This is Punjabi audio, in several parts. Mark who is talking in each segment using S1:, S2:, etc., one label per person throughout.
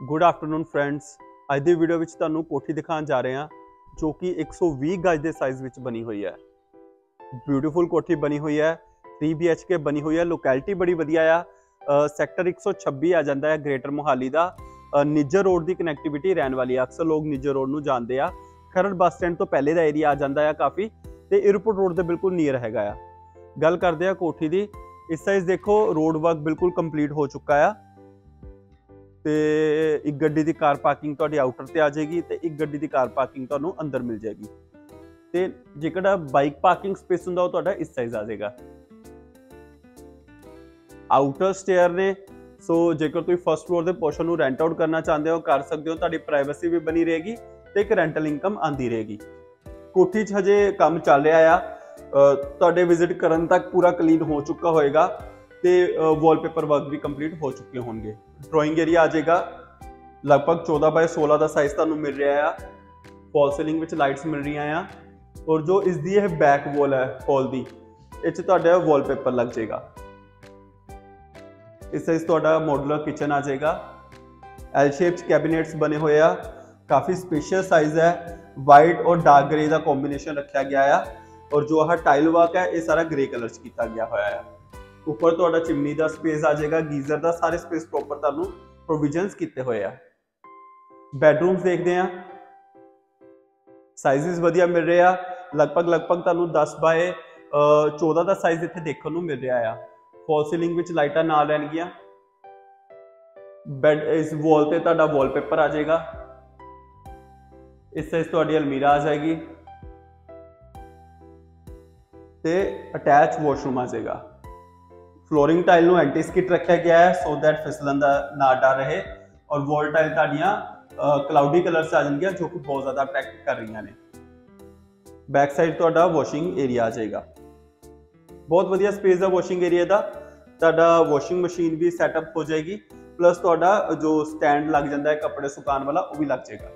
S1: ਗੁੱਡ ਆਫਟਰਨੂਨ ਫਰੈਂਡਸ ਅੱਜ ਦੀ ਵੀਡੀਓ ਵਿੱਚ ਤੁਹਾਨੂੰ ਕੋਠੀ ਦਿਖਾਉਣ ਜਾ ਰਹੇ ਹਾਂ, ਜੋ ਕਿ 120 ਗਜ ਦੇ ਸਾਈਜ਼ ਵਿੱਚ ਬਣੀ ਹੋਈ ਹੈ। ਬਿਊਟੀਫੁਲ ਕੋਠੀ ਬਣੀ ਹੋਈ ਹੈ 3 BHK ਬਣੀ ਹੋਈ ਹੈ ਲੋਕੈਲਿਟੀ ਬੜੀ ਵਧੀਆ ਆ। ਸੈਕਟਰ 126 ਆ ਜਾਂਦਾ ਹੈ ਗ੍ਰੇਟਰ ਮੋਹਾਲੀ ਦਾ। ਨਿੱਜਰ ਰੋਡ ਦੀ ਕਨੈਕਟੀਵਿਟੀ ਰਹਿਣ ਵਾਲੀ ਆ। ਅਕਸਰ ਲੋਕ ਨਿੱਜਰ ਰੋਡ ਨੂੰ ਜਾਣਦੇ ਆ। ਖਰੜ ਬੱਸ ਸਟੈਂਡ ਤੋਂ ਪਹਿਲੇ ਦਾ ਏਰੀਆ ਆ ਜਾਂਦਾ ਆ ਕਾਫੀ ਤੇ 에어ਪੋਰਟ ਰੋਡ ਦੇ ਬਿਲਕੁਲ ਨੀਅਰ ਹੈਗਾ ਆ। ਗੱਲ ਕਰਦੇ ਆ ਕੋਠੀ ਦੀ। ਇਸ ਸਾਈਜ਼ ਦੇਖੋ ਰੋਡ ਵਰਕ ਬਿਲਕੁਲ ਕੰਪਲੀਟ ਹੋ ਚੁੱਕਾ ਆ। ਤੇ ਇੱਕ ਗੱਡੀ ਦੀ ਕਾਰ ਪਾਰਕਿੰਗ ਤੁਹਾਡੀ ਆਊਟਰ ਤੇ ਆ ਜਾਏਗੀ ਤੇ ਇੱਕ ਗੱਡੀ ਦੀ ਕਾਰ ਪਾਰਕਿੰਗ ਤੁਹਾਨੂੰ ਅੰਦਰ ਮਿਲ ਜਾਏਗੀ। ਤੇ ਜੇਕਰ ਬਾਈਕ ਪਾਰਕਿੰਗ ਸਪੇਸ ਹੁੰਦਾ ਉਹ ਤੁਹਾਡਾ ਇਸ ਸਾਈਜ਼ ਆ ਜਾਏਗਾ। ਆਊਟਰ ਸਟੇਅਰ ਨੇ ਸੋ ਜੇਕਰ ਤੁਸੀਂ ਫਰਸਟ ਫਲੋਰ ਦੇ ਪੋਰਸ਼ਨ ਨੂੰ ਰੈਂਟ ਆਊਟ ਕਰਨਾ ਚਾਹੁੰਦੇ ਹੋ, ਕਰ ਸਕਦੇ ਹੋ, ਤੁਹਾਡੀ ਪ੍ਰਾਈਵੇਸੀ ਵੀ ਬਣੀ ਰਹੇਗੀ ਤੇ ਇੱਕ ਰੈਂਟਲ ਇਨਕਮ ਆਂਦੀ ਰਹੇਗੀ। ਕੋਠੀ 'ਚ ਹਜੇ ਕੰਮ ਚੱਲ ਰਿਹਾ ਆ। ਤੁਹਾਡੇ ਵਿਜ਼ਿਟ ਕਰਨ ਤੱਕ ਪੂਰਾ ਕਲੀਨ ਹੋ ਚੁੱਕਾ ਹੋਏਗਾ। ਤੇ ਵਾਲਪੇਪਰ ਵਰਕ ਵੀ ਕੰਪਲੀਟ ਹੋ ਚੁੱਕੇ ਹੋਣਗੇ। ਡਰਾਇੰਗ ਏਰੀਆ ਆ ਜਾਏਗਾ। ਲਗਭਗ 14 ਬਾਈ 16 ਦਾ ਸਾਈਜ਼ ਤੁਹਾਨੂੰ ਮਿਲ ਰਿਹਾ ਆ। ਫਾਲ ਸੀਲਿੰਗ ਵਿੱਚ ਲਾਈਟਸ ਮਿਲ ਰਹੀਆਂ ਆ। ਔਰ ਜੋ ਇਸ ਦੀ ਇਹ ਬੈਕ ਵਾਲ ਹੈ ਹਾਲ ਦੀ, ਇਹ 'ਚ ਤੁਹਾਡਾ ਵਾਲਪੇਪਰ ਲੱਗ ਜਾਏਗਾ। ਇਸ ਸਾਈਜ਼ ਤੁਹਾਡਾ ਮਾਡੂਲਰ ਕਿਚਨ ਆ ਜਾਏਗਾ। ਐਲ ਸ਼ੇਪ ਕੈਬਿਨੇਟਸ ਬਣੇ ਹੋਏ ਆ। ਕਾਫੀ ਸਪੇਸ਼ੀਅਸ ਸਾਈਜ਼ ਹੈ। ਵਾਈਟ ਔਰ ਡਾਰਕ ਗ੍ਰੇ ਦਾ ਕੰਬੀਨੇਸ਼ਨ ਰੱਖਿਆ ਗਿਆ ਆ। ਔਰ ਜੋ ਆਹ ਟਾਈਲ ਵਰਕ ਹੈ, ਇਹ ਸਾਰਾ ਗ੍ਰੇ ਕਲਰ ਚ ਕੀਤਾ ਗਿਆ ਹੋਇਆ ਹੈ ਉੱਪਰ ਤੁਹਾਡਾ ਚਿਮਨੀ ਦਾ ਸਪੇਸ ਆ ਜਾਏਗਾ, ਗੀਜ਼ਰ ਦਾ ਸਾਰੇ ਸਪੇਸ ਪ੍ਰੋਪਰ ਤੁਹਾਨੂੰ ਪ੍ਰੋਵੀਜ਼ਨਸ ਕੀਤੇ ਹੋਏ ਆ। ਬੈਡਰੂਮਸ ਦੇਖਦੇ ਆ। ਸਾਈਜ਼ਸ ਵਧੀਆ ਮਿਲ ਰਹੇ ਆ। ਲਗਭਗ ਲਗਭਗ ਤੁਹਾਨੂੰ 10 ਬਾਏ 14 ਦਾ ਸਾਈਜ਼ ਇੱਥੇ ਦੇਖਣ ਨੂੰ ਮਿਲ ਰਿਹਾ ਆ। ਫਾਲ ਸੀਲਿੰਗ ਵਿੱਚ ਲਾਈਟਾਂ ਨਾਲ ਰਹਿਣਗੀਆਂ। ਬੈਡ ਇਸ ਵਾਲ ਤੇ ਤੁਹਾਡਾ ਵਾਲਪੇਪਰ ਆ ਜਾਏਗਾ। ਇਸ ਸਾਈਜ਼ ਤੁਹਾਡੀ ਅਲਮੀਰਾ ਆ ਜਾਏਗੀ। ਤੇ ਅਟੈਚ ਵਾਸ਼ਰੂਮ ਆ ਜਾਏਗਾ। ਫਲੋਰਿੰਗ ਟਾਈਲ ਨੂੰ ਐਂਟੀ ਸਕਿਟ ਰੱਖਿਆ ਗਿਆ ਹੈ ਸੋ ਦੈਟ ਫਿਸਲਣ ਦਾ ਨਾ ਡਰ ਰਹੇ ਔਰ ਵਾਲ ਟਾਈਲ ਤੁਹਾਡੀਆਂ ਕਲਾਉਡੀ ਕਲਰਸ ਆ ਜਾਣਗੀਆਂ, ਜੋ ਕਿ ਬਹੁਤ ਜ਼ਿਆਦਾ ਅਟਰੈਕਟ ਕਰ ਰਹੀਆਂ ਨੇ। ਬੈਕ ਸਾਈਡ ਤੁਹਾਡਾ ਵਾਸ਼ਿੰਗ ਏਰੀਆ ਆ ਜਾਏਗਾ। ਬਹੁਤ ਵਧੀਆ ਸਪੇਸ ਹੈ ਵਾਸ਼ਿੰਗ ਏਰੀਆ ਦਾ। ਤੁਹਾਡਾ ਵਾਸ਼ਿੰਗ ਮਸ਼ੀਨ ਵੀ ਸੈਟਅਪ ਹੋ ਜਾਏਗੀ ਪਲੱਸ ਤੁਹਾਡਾ ਜੋ ਸਟੈਂਡ ਲੱਗ ਜਾਂਦਾ ਹੈ ਕੱਪੜੇ ਸੁਕਾਉਣ ਵਾਲਾ, ਉਹ ਵੀ ਲੱਗ ਜਾਏਗਾ।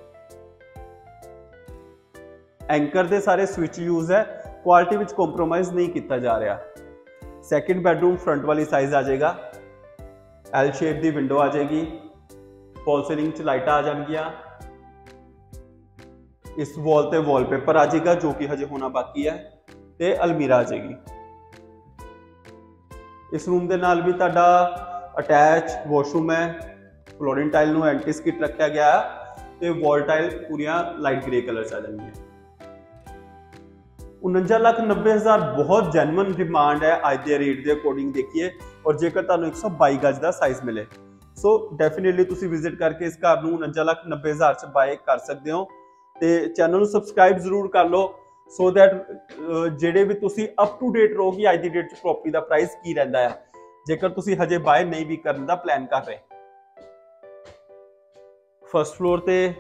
S1: ਐਂਕਰ ਦੇ ਸਾਰੇ ਸਵਿਚ ਯੂਜ਼ ਹੈ। ਕੁਆਲਿਟੀ ਵਿੱਚ ਕੰਪਰੋਮਾਈਜ਼ ਨਹੀਂ ਕੀਤਾ ਜਾ ਰਿਹਾ। ਸੈਕਿੰਡ ਬੈਡਰੂਮ ਫਰੰਟ ਵਾਲੀ ਸਾਈਜ਼ ਆ ਜਾਏਗਾ। ਐਲ ਸ਼ੇਪ ਦੀ ਵਿੰਡੋ ਆ ਜਾਏਗੀ। ਫਾਲ ਸੀਲਿੰਗ ਚ ਲਾਈਟਾਂ ਆ ਜਾਣਗੀਆਂ। ਇਸ ਵਾਲ ਤੇ ਵਾਲਪੇਪਰ ਆ ਜਾਏਗਾ, ਜੋ ਕਿ ਹਜੇ ਹੋਣਾ ਬਾਕੀ ਹੈ ਤੇ ਅਲਮੀਰਾ ਆ ਜਾਏਗੀ। ਇਸ ਰੂਮ ਦੇ ਨਾਲ ਵੀ ਤੁਹਾਡਾ ਅਟੈਚ ਵਾਸ਼ਰੂਮ ਹੈ। ਫਲੋਰਿੰਗ ਟਾਈਲ ਨੂੰ ਐਂਟੀ ਸਕਿਟ ਰੱਖਿਆ ਗਿਆ ਹੈ ਤੇ ਵਾਲ ਟਾਈਲ ਪੂਰੀਆਂ ਲਾਈਟ ਗ੍ਰੇ ਕਲਰ ਚ ਆ ਜਾਣਗੀਆਂ। 49 ਲੱਖ 90 ਹਜ਼ਾਰ ਬਹੁਤ ਜੈਨੂਇਨ ਡਿਮਾਂਡ ਹੈ ਅੱਜ ਦੇ ਰੇਟ ਦੇ ਅਕੋਰਡਿੰਗ ਦੇਖੀਏ ਔਰ ਜੇਕਰ ਤੁਹਾਨੂੰ 122 ਗਜ ਦਾ ਸਾਈਜ਼ ਮਿਲੇ। ਸੋ ਡੈਫੀਨਿਟਲੀ ਤੁਸੀਂ ਵਿਜ਼ਿਟ ਕਰਕੇ ਇਸ ਘਰ ਨੂੰ 49 ਲੱਖ 90 ਹਜ਼ਾਰ ਚ ਬਾਏ ਕਰ ਸਕਦੇ ਹੋ ਤੇ ਚੈਨਲ ਨੂੰ ਸਬਸਕ੍ਰਾਈਬ ਜ਼ਰੂਰ ਕਰ ਲਓ ਸੋ ਦੈਟ ਜਿਹੜੇ ਵੀ ਤੁਸੀਂ ਅਪ ਟੂ ਡੇਟ ਰਹੋ ਕਿ ਅੱਜ ਦੀ ਡੇਟ 'ਚ ਪ੍ਰੋਪਰਟੀ ਦਾ ਪ੍ਰਾਈਸ ਕੀ ਰਹਿੰਦਾ ਹੈ ਜੇਕਰ ਤੁਸੀਂ ਹਜੇ ਬਾਏ ਨਹੀਂ ਵੀ ਕਰਨ ਦਾ ਪਲਾਨ ਕਰ ਰਹੇ। ਫਰਸਟ ਫਲੋਰ ਤੇ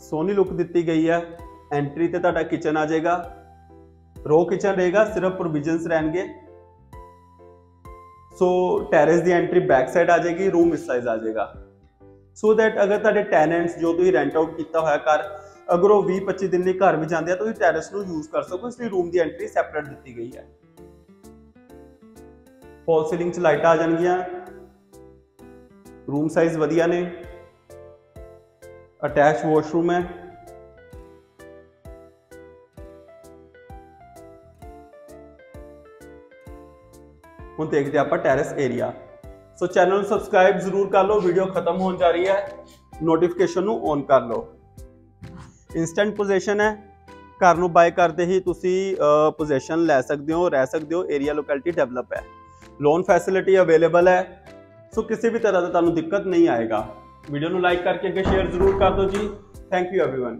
S1: ਸੋਹਣੀ ਲੁੱਕ ਦਿੱਤੀ ਗਈ ਹੈ। ਐਂਟਰੀ ਤੇ ਤੁਹਾਡਾ ਕਿਚਨ ਆ ਜਾਏਗਾ। ਰੋ ਕਿਚਨ ਰਹੇਗਾ, ਸਿਰਫ ਪ੍ਰੋਵੀਜ਼ਨਸ ਰਹਿਣਗੇ। ਸੋ ਟੈਰੇਸ ਦੀ ਐਂਟਰੀ ਬੈਕ ਸਾਈਡ ਆ ਜਾਏਗੀ ਰੂਮ ਇਸ ਸਾਈਜ਼ ਆ ਜਾਏਗਾ। ਸੋ ਦੈਟ ਅਗਰ ਤੁਹਾਡੇ ਟੈਨੈਂਟਸ ਜੋ ਤੁਸੀਂ ਰੈਂਟ ਆਊਟ ਕੀਤਾ ਹੋਇਆ ਘਰ, ਅਗਰ ਉਹ 20 25 ਦਿਨ ਲਈ ਘਰ ਵਿੱਚ ਜਾਂਦੇ ਆ, ਤਾਂ ਤੁਸੀਂ ਟੈਰੇਸ ਨੂੰ ਯੂਜ਼ ਕਰ ਸਕੋ। ਇਸ ਲਈ ਰੂਮ ਦੀ ਐਂਟਰੀ ਸੈਪਰੇਟ ਦਿੱਤੀ ਗਈ ਹੈ। ਫਾਲ ਸੀਲਿੰਗ ਚ ਲਾਈਟਾਂ ਆ ਜਾਣਗੀਆਂ। ਰੂਮ ਸਾਈਜ਼ ਵਧੀਆ ਨੇ। ਅਟੈਚ ਵਾਸ਼ਰੂਮ ਹੈ। ਹੁਣ ਦੇਖਦੇ ਆਪਾਂ ਟੈਰੇਸ ਏਰੀਆ ਸੋ ਚੈਨਲ ਨੂੰ ਸਬਸਕ੍ਰਾਈਬ ਜ਼ਰੂਰ ਕਰ ਲਓ ਵੀਡੀਓ ਖਤਮ ਹੋਣ ਜਾ ਰਹੀ ਹੈ ਨੋਟੀਫਿਕੇਸ਼ਨ ਨੂੰ ਔਨ ਕਰ ਲਓ ਇਨਸਟੈਂਟ ਪੋਜੀਸ਼ਨ ਹੈ ਘਰ ਨੂੰ ਬਾਏ ਕਰਦੇ ਹੀ ਤੁਸੀਂ ਪੋਜੀਸ਼ਨ ਲੈ ਸਕਦੇ ਹੋ ਰਹਿ ਸਕਦੇ ਹੋ ਏਰੀਆ ਲੋਕੈਲਿਟੀ ਡਿਵੈਲਪ ਹੈ ਲੋਨ ਫੈਸਿਲਿਟੀ ਅਵੇਲੇਬਲ ਹੈ ਸੋ ਕਿਸੇ ਵੀ ਤਰ੍ਹਾਂ ਦਾ ਤੁਹਾਨੂੰ ਦਿੱਕਤ ਨਹੀਂ ਆਏਗਾ ਵੀਡੀਓ ਨੂੰ ਲਾਈਕ ਕਰਕੇ ਅੱਗੇ ਸ਼ੇਅਰ ਜ਼ਰੂਰ ਕਰ ਦਿਓ ਜੀ ਥੈਂਕ ਯੂ एवरीवन